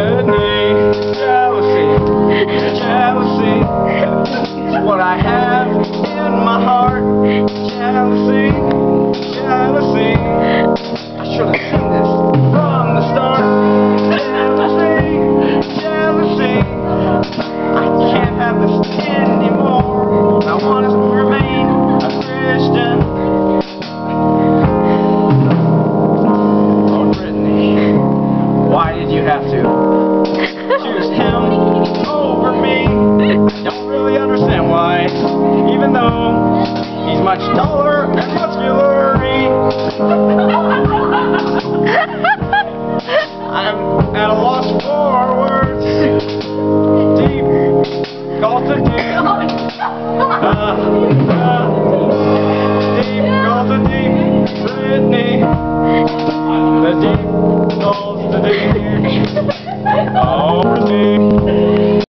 Sydney. Jealousy, jealousy. What I have in my heart. Jealousy, jealousy. I should have seen this from the start. Jealousy, jealousy. I can't have this anymore. I want to remain a Christian. have to. much taller and muscular. I'm at a loss for words. Deep, golf again. Oh, uh,